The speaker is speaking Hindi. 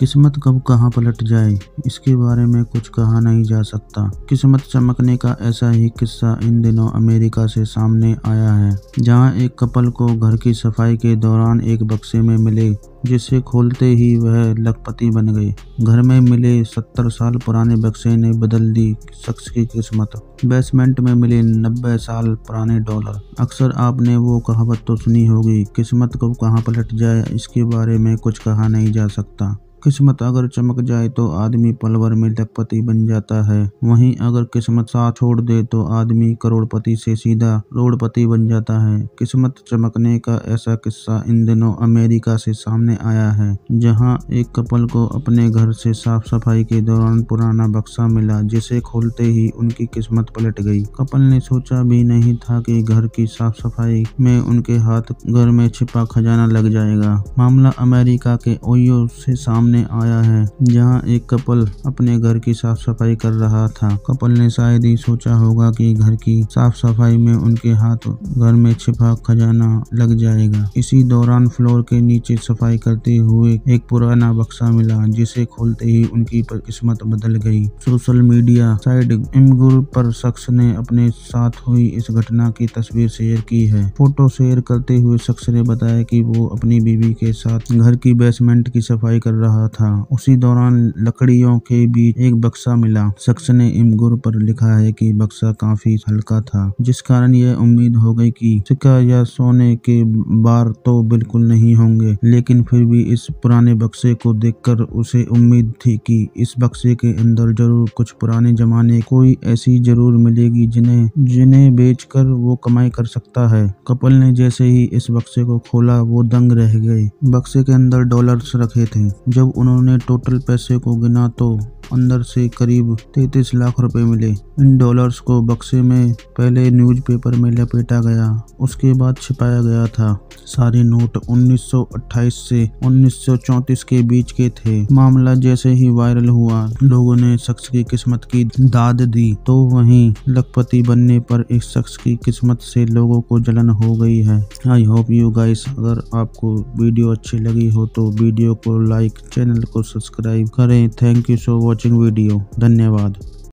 किस्मत कब कहाँ पलट जाए? इसके बारे में कुछ कहा नहीं जा सकता। किस्मत चमकने का ऐसा ही किस्सा इन दिनों अमेरिका से सामने आया है, जहाँ एक कपल को घर की सफ़ाई के दौरान एक बक्से में मिले, जिसे खोलते ही वह लखपति बन गए। घर में मिले सत्तर साल पुराने बक्से ने बदल दी शख्स की किस्मत। बेसमेंट में मिले नब्बे साल पुराने डॉलर। अक्सर आपने वो कहावत तो सुनी होगी, किस्मत को कहाँ पलट जाए, इसके बारे में कुछ कहा नहीं जा सकता। किस्मत अगर चमक जाए तो आदमी पल भर में लखपति बन जाता है। वहीं अगर किस्मत साथ छोड़ दे तो आदमी करोड़पति से सीधा रोडपति बन जाता है। किस्मत चमकने का ऐसा किस्सा इन दिनों अमेरिका से सामने आया है, जहाँ एक कपल को अपने घर से साफ़ सफ़ाई के दौरान पुराना बक्सा मिला, जिसे खोलते ही उनकी किस्मत पलट गई। कपल ने सोचा भी नहीं था कि घर की साफ़ सफ़ाई में उनके हाथ घर में छिपा खजाना लग जाएगा। मामला अमेरिका के ओयो से सामने सामने आया है, जहाँ एक कपल अपने घर की साफ़ सफ़ाई कर रहा था। कपल ने शायद ही सोचा होगा कि घर की साफ़ सफ़ाई में उनके हाथ घर में छिपा खजाना लग जाएगा। इसी दौरान फ्लोर के नीचे सफ़ाई करते हुए एक पुराना बक्सा मिला, जिसे खोलते ही उनकी किस्मत बदल गई। सोशल मीडिया साइट इमगुर पर शख्स ने अपने साथ हुई इस घटना की तस्वीर शेयर की है। फ़ोटो शेयर करते हुए शख्स ने बताया कि वो अपनी बीवी के साथ घर की बेसमेंट की सफ़ाई कर रहा रहा था। उसी दौरान लकड़ियों के बीच एक बक्सा मिला। शख्स ने इमगुर पर लिखा है कि बक्सा काफ़ी हल्का था, जिस कारण यह उम्मीद हो गई कि सिक्का या सोने के बार तो बिल्कुल नहीं होंगे, लेकिन फिर भी इस पुराने बक्से को देखकर उसे उम्मीद थी कि इस बक्से के अंदर ज़रूर कुछ पुराने जमाने कोई ऐसी ज़रूर मिलेगी जिन्हें जिन्हें बेचकर वो कमाई कर सकता है। कपल ने जैसे ही इस बक्से को खोला, वो दंग रह गए। बक्से के अंदर डॉलर्स रखे थे। जब उन्होंने टोटल पैसे को गिना तो अंदर से करीब तैतीस लाख रुपए मिले। इन डॉलर्स को बक्से में पहले न्यूज़पेपर में लपेटा गया। उसके बाद छिपाया गया था। सारे नोट 1928 से 1934 के बीच के थे। मामला जैसे ही वायरल हुआ, लोगों ने शख्स की किस्मत की दाद दी तो वहीं लखपति बनने पर एक शख्स की किस्मत से लोगों को जलन हो गई है। आई होप यू गाइस, अगर आपको वीडियो अच्छी लगी हो तो वीडियो को लाइक, चैनल को सब्सक्राइब करें। Thank you so watching video. धन्यवाद।